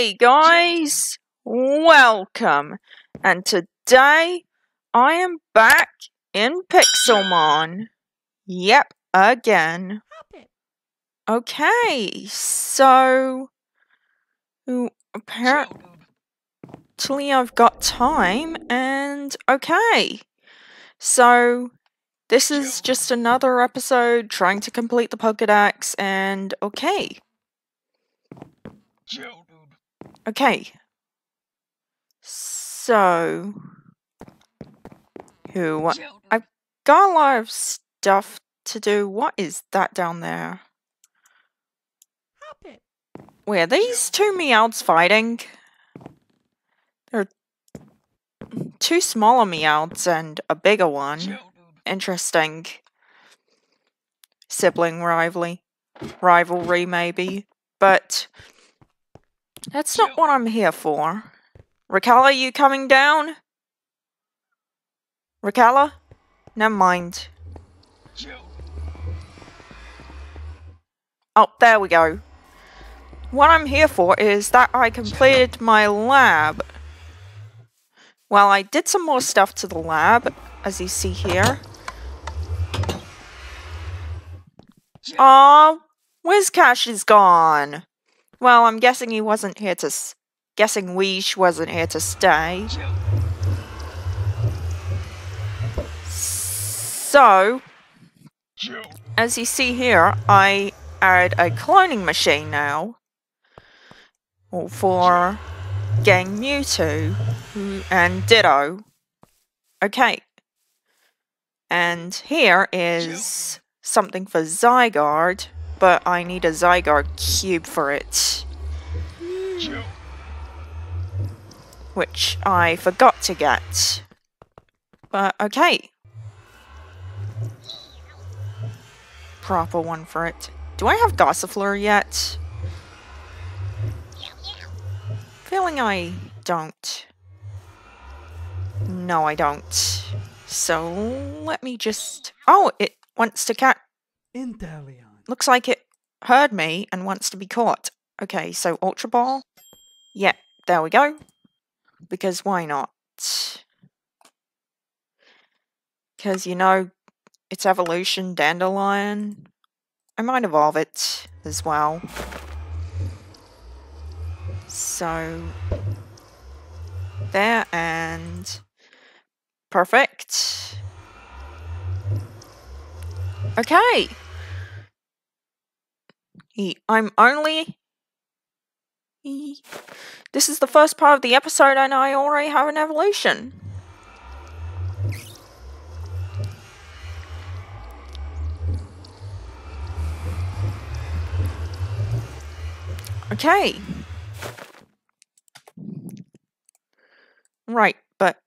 Hey guys, welcome. And today I am back in Pixelmon. Yep, again. Okay, so apparently I've got time and okay. So this is just another episode trying to complete the Pokedex and okay. Okay. So, who? I've got a lot of stuff to do. What is that down there? Wait, are these two Meowths fighting? There are two smaller Meowths and a bigger one. Interesting. Sibling rivalry. Rivalry, maybe. But that's not what I'm here for. Rakala, you coming down? Rakala? Never mind. Oh, there we go. What I'm here for is that I completed my lab. Well, I did some more stuff to the lab, as you see here. Aw, Whiscash is gone. Well, I'm guessing he wasn't here to... guessing Weesh wasn't here to stay. So, as you see here, I add a cloning machine now for Gang Mewtwo and Ditto. Okay. And here is something for Zygarde but I need a Zygarde cube for it. Which I forgot to get. But okay. Proper one for it. Do I have Gossifleur yet? Feeling I don't. No, I don't. So, let me just... Oh, it wants to cat... Inteleon. Looks like it heard me and wants to be caught. Okay, so Ultra Ball. Yeah, there we go. Because why not? Because, you know, it's evolution, Dandelion. I might evolve it as well. So, there and perfect. Okay. I'm only... This is the first part of the episode and I already have an evolution. Okay. Right, but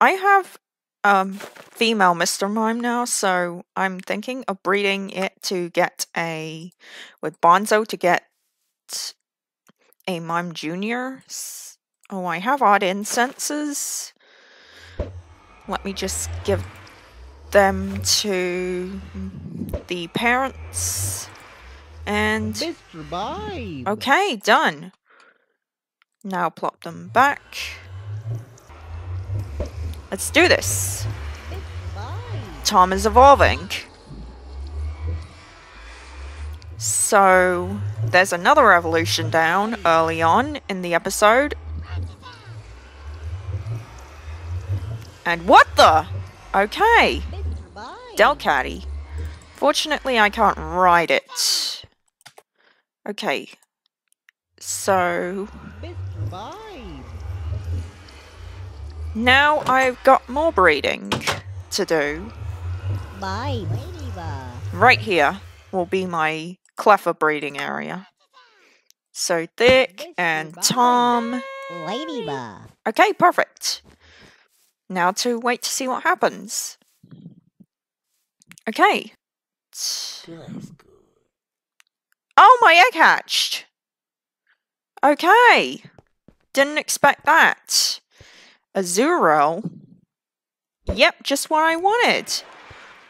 I have um female Mr. Mime now, so I'm thinking of breeding it to get a with Bonzo to get a Mime Junior. Oh, I have odd incenses. Let me just give them to the parents. And Mr. Mime. Okay, done. Now plop them back. Let's do this. Tom is evolving. So, there's another evolution down early on in the episode. And what the? Okay. Delcatty. Fortunately, I can't ride it. Okay. So... Now I've got more breeding to do. Bye, Right here will be my Cleffa breeding area. So Thick and Tom. Ladybug. Okay, perfect. Now to wait to see what happens. Okay. Oh, my egg hatched! Okay. Didn't expect that. Azurill? Yep, just what I wanted.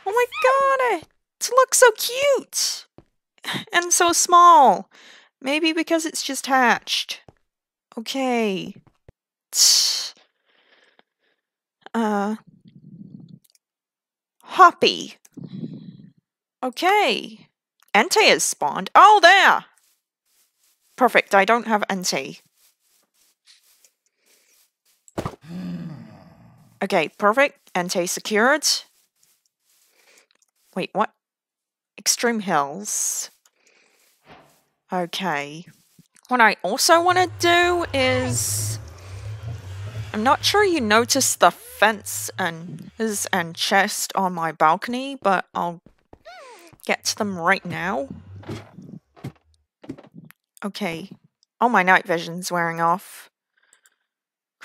Oh my god, it looks so cute! And so small. Maybe because it's just hatched. Okay. Uh. Hoppy. Okay. Entei has spawned. Oh, there! Perfect, I don't have Entei. Okay, perfect. Entei secured. Wait, what? Extreme Hills. Okay. What I also want to do is... I'm not sure you noticed the fence and and chest on my balcony, but I'll get to them right now. Okay. Oh, my night vision's wearing off.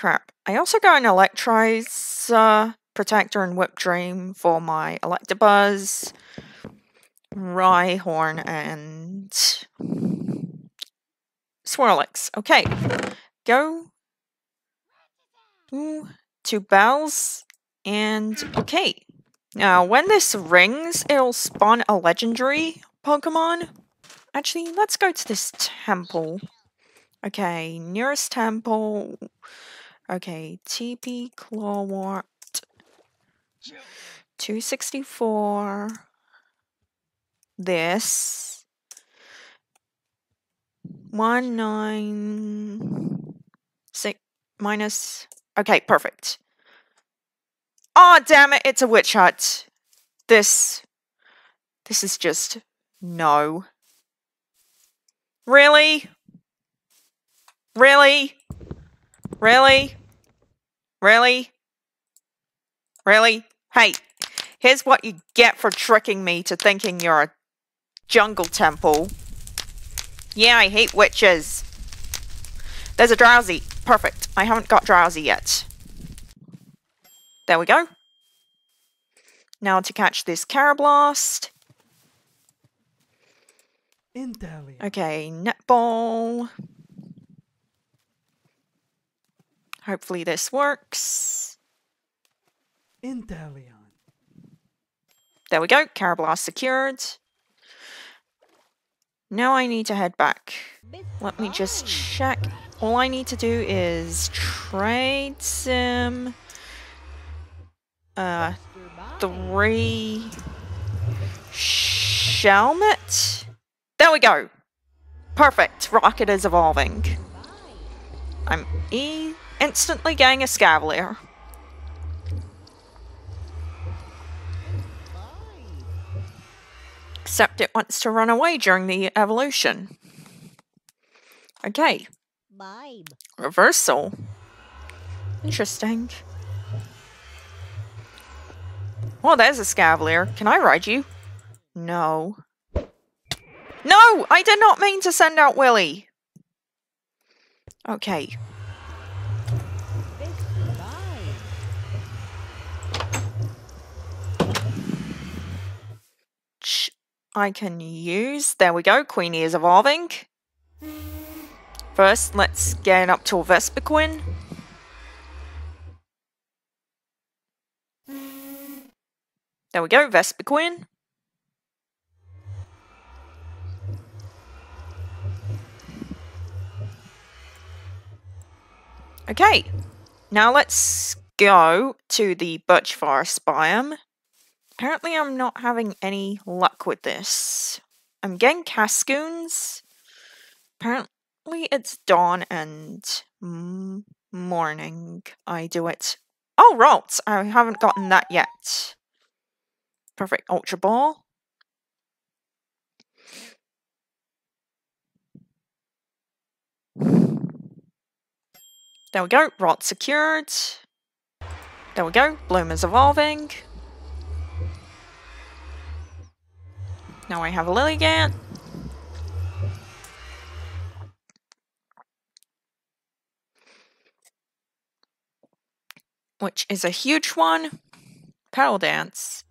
Crap. I also got an Electirizer uh, Protector and Whipped Dream for my Electabuzz, Rhyhorn, and Swirlix. Okay. Go to bells, and okay. Now, when this rings, it'll spawn a legendary Pokemon. Actually, let's go to this temple. Okay, nearest temple. Okay, TP Clawort. 264. This. 196 minus. Okay, perfect. Oh, damn it, it's a witch hut. This. This is just. No. Really? Really? Really? Really? Really? Hey, here's what you get for tricking me to thinking you're a jungle temple. Yeah, I hate witches. There's a Drowzee. Perfect. I haven't got Drowzee yet. There we go. Now to catch this Karrablast. Okay, netball. Hopefully this works. Inteleon. There we go, Karrablast secured. Now I need to head back. Let me just check. All I need to do is trade sim uh three Shelmet. There we go. Perfect. Rocket is evolving. I'm e instantly getting a Escavalier. Except it wants to run away during the evolution. Okay. Vibe. Reversal. Interesting. Oh, there's a Escavalier. Can I ride you? No. No! I did not mean to send out Willy! Okay. I can use. There we go. Queenie is evolving. First, let's get up to a Vespiquen. There we go, Vespiquen. Okay, now let's go to the Birch Forest biome. Apparently I'm not having any luck with this. I'm getting Cascoons. Apparently it's dawn and morning I do it. Oh, Ralts! I haven't gotten that yet. Perfect Ultra Ball. There we go, Rot secured. There we go, Bloom is evolving. Now I have a Lilligant. Which is a huge one. Petal Dance.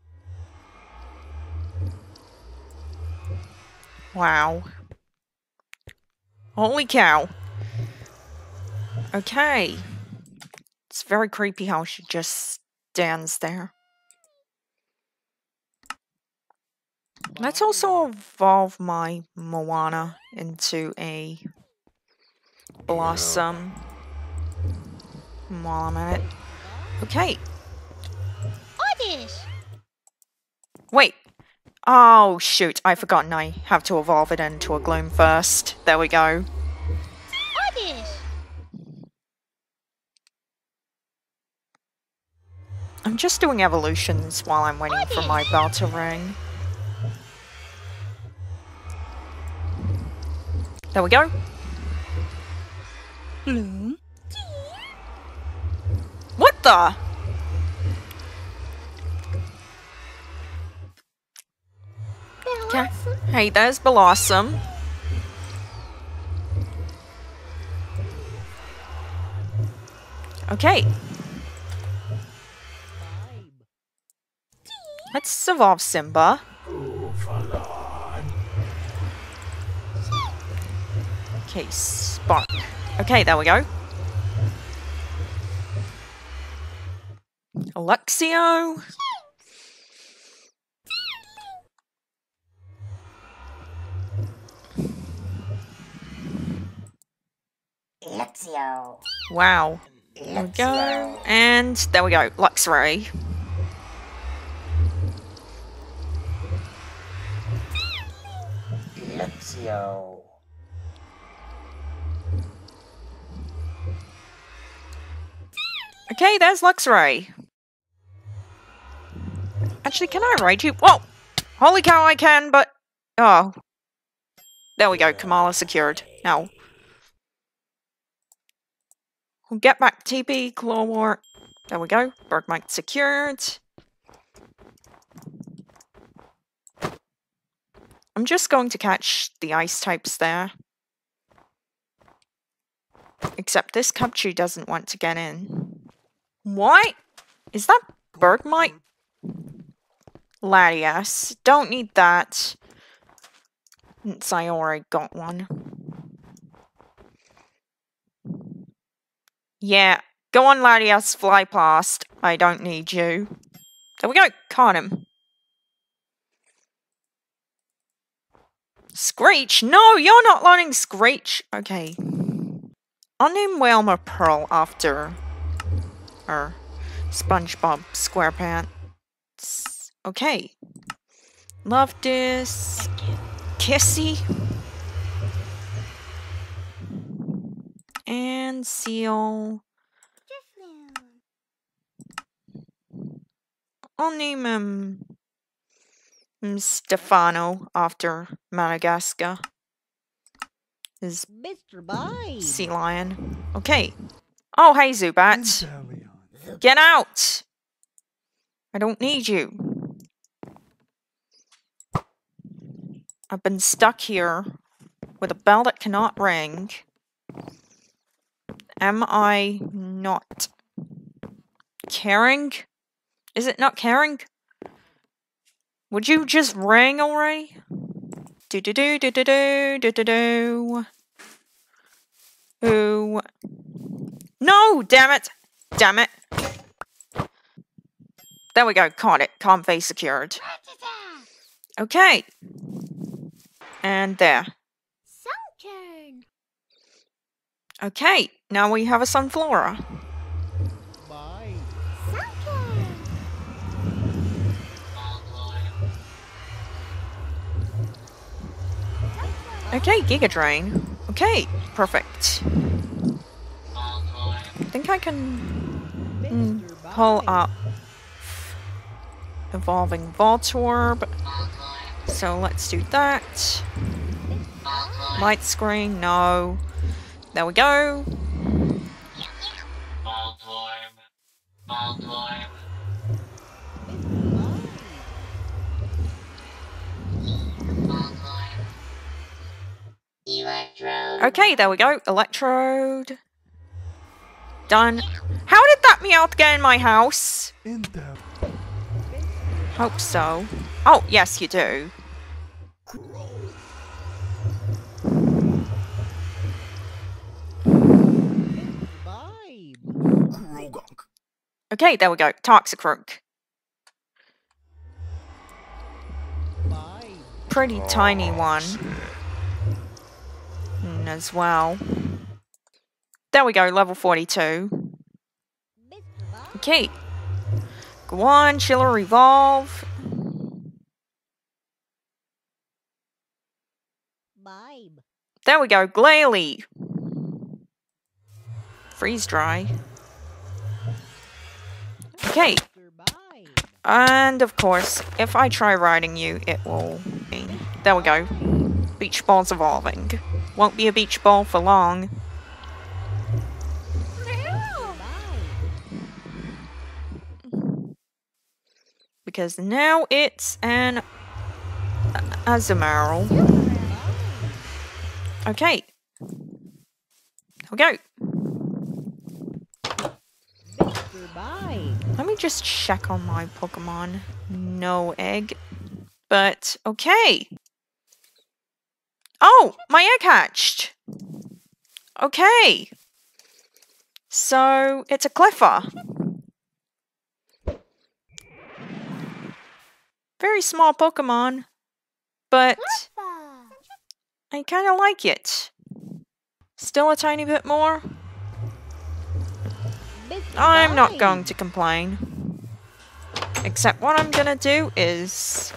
Wow. Holy cow. Okay. It's very creepy how she just stands there. Let's also evolve my Moana into a Bellossom. While I'm at it. Okay. Oddish. Wait. Oh, shoot. I've forgotten I have to evolve it into a Gloom first. There we go. Oddish. I'm just doing evolutions while I'm waiting for my bell to ring. There we go. Bloom. What the? Okay. Hey, there's Bellossom. Okay, let's evolve Simba. Okay, Spark. Okay, there we go. Alexio. Luxio. Wow. There we go. And there we go. Luxray. Luxio. Okay, there's Luxray. Actually, can I raid you? Whoa! Holy cow, I can, but... Oh. There we go, Kamala secured. Now. We'll get back TP, Claw. There we go. Bergmite secured. I'm just going to catch the ice types there. Except this Cubchoo doesn't want to get in. What? Is that Bergmite? Latias. Don't need that. Since I already got one. Yeah. Go on, Latias. Fly past. I don't need you. There we go. Caught him. Screech? No, you're not learning Screech. Okay. I'll name Wailmer Pearl after or SpongeBob SquarePants. Okay. Love this. Kissy. And Seal. I'll name him Stefano after Madagascar. Is Mr. Vibe. sea lion. Okay. Oh, hey, Zubat. Get out! I don't need you. I've been stuck here with a bell that cannot ring. Am I not caring? Is it not caring? Would you just ring already? Do do do do do do do do do. Ooh. No, damn it! Damn it. There we go, caught it. Convey secured. Okay. And there. Sunkern. Okay, now we have a Sunflora. Bye. Sunkern. Okay, Giga Drain. Okay, perfect. I think I can Mr. pull up Evolving Voltorb. So let's do that. Light screen, no. There we go. Okay, there we go. Electrode. Done. How did that Meowth get in my house? Hope so. Oh, yes, you do. Okay, there we go. Toxicroak. Vibe. Pretty tiny one. Mm, as well. There we go, level 42. Okay. Go on, Chiller Evolve. Vibe. There we go, Glalie. Freeze dry. Okay, and of course, if I try riding you, it will be. There we go. Beach ball's evolving. Won't be a beach ball for long. Mr. Vibe. Because now it's an Azumarill. Okay. Here we go. Let me just check on my Pokemon. No egg. But, okay. Oh, my egg hatched. Okay. So, it's a Cleffa. Very small Pokemon. But, I kind of like it. Still a tiny bit more. I'm not going to complain. Except what I'm gonna do is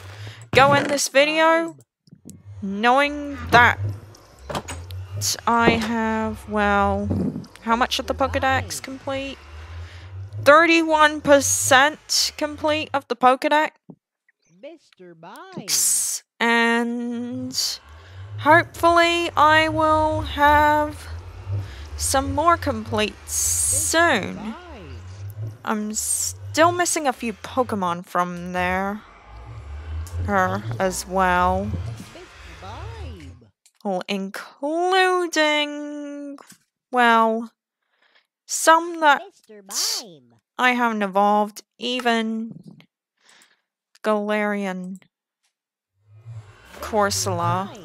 go in this video knowing that I have, well, how much of the Pokedex complete? 31% complete of the Pokedex. And hopefully I will have some more complete soon. I'm still missing a few Pokemon from there. Her as well. Well, including, well, some that I haven't evolved, even Galarian Corsola.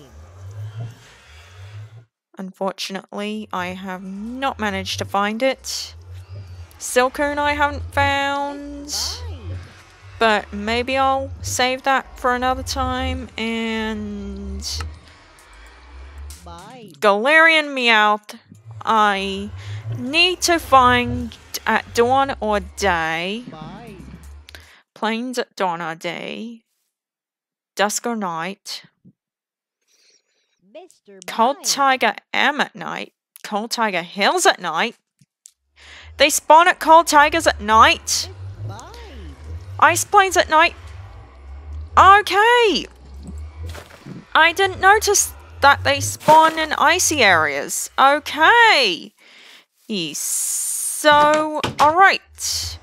Unfortunately, I have not managed to find it. Silcoon I haven't found. But maybe I'll save that for another time. And. Galarian Meowth, I need to find at dawn or day. Vibe. Plains at dawn or day. Dusk or night. Mr. Cold. Taiga M at night. Cold Taiga Hills at night. They spawn at Cold Taigas at night. Ice Plains at night. Okay. I didn't notice that they spawn in icy areas. Okay. Yes. So, alright.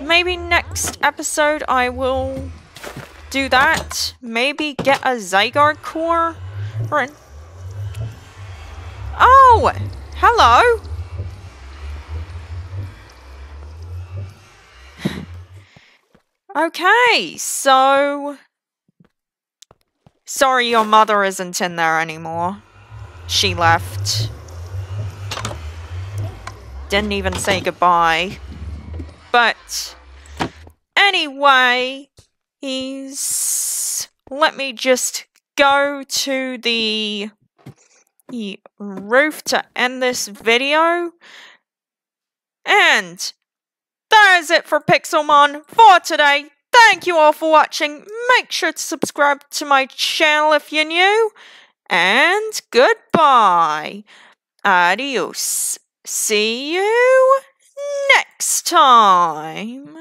Maybe next episode I will do that. Maybe get a Zygarde core. Or an... Oh! Hello! Okay, so. Sorry, your mother isn't in there anymore. She left. Didn't even say goodbye. But. Anyway, he's. Let me just go to the. the roof to end this video. And that is it for Pixelmon for today. Thank you all for watching. Make sure to subscribe to my channel if you're new. And goodbye. Adios. See you next time.